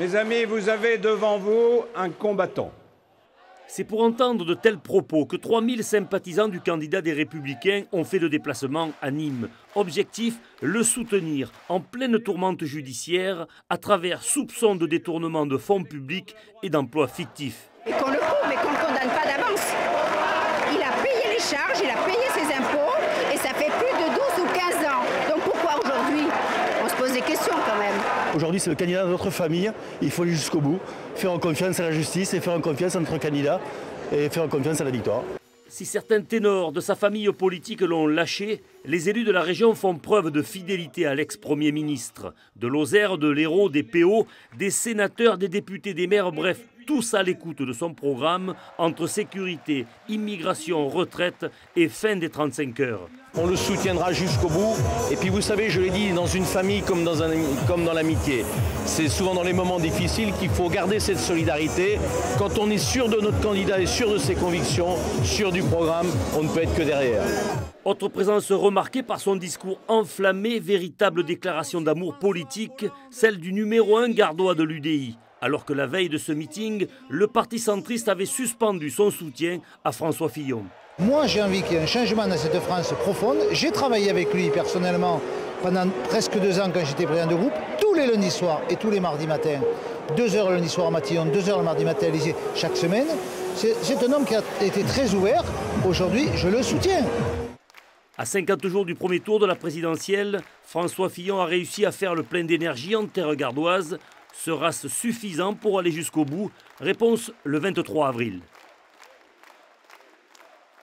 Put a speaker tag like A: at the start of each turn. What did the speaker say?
A: Mes amis, vous avez devant vous un combattant.
B: C'est pour entendre de tels propos que 3000 sympathisants du candidat des Républicains ont fait le déplacement à Nîmes. Objectif, le soutenir en pleine tourmente judiciaire à travers soupçons de détournement de fonds publics et d'emplois fictifs.
C: Et qu'on le prouve, mais qu'on ne condamne pas d'avance. Il a payé les charges, il a payé ses impôts, et ça fait plus de 12 ou 15 ans. Donc pourquoi aujourd'hui On quand même.
D: Aujourd'hui, c'est le candidat de notre famille. Il faut aller jusqu'au bout, faire confiance à la justice et faire confiance à notre candidat et faire confiance à la victoire.
B: Si certains ténors de sa famille politique l'ont lâché, les élus de la région font preuve de fidélité à l'ex-premier ministre. De Lozère, de l'Hérault, des PO, des sénateurs, des députés, des maires, bref, tous à l'écoute de son programme entre sécurité, immigration, retraite et fin des 35 heures.
E: On le soutiendra jusqu'au bout. Et puis vous savez, je l'ai dit, dans une famille comme dans, un, comme dans l'amitié, c'est souvent dans les moments difficiles qu'il faut garder cette solidarité. Quand on est sûr de notre candidat et sûr de ses convictions, sûr du programme, on ne peut être que derrière.
B: Autre présence remarquée par son discours enflammé, véritable déclaration d'amour politique, celle du numéro 1 gardois de l'UDI alors que la veille de ce meeting, le Parti centriste avait suspendu son soutien à François Fillon.
F: Moi, j'ai envie qu'il y ait un changement dans cette France profonde. J'ai travaillé avec lui personnellement pendant presque deux ans quand j'étais président de groupe, tous les lundis soirs et tous les mardis matins. Deux heures le lundi soir à Matillon, deux heures le mardi matin à Élysée, chaque semaine. C'est un homme qui a été très ouvert. Aujourd'hui, je le soutiens.
B: À 50 jours du premier tour de la présidentielle, François Fillon a réussi à faire le plein d'énergie en terre gardoise Sera-ce suffisant pour aller jusqu'au bout? Réponse le 23 avril.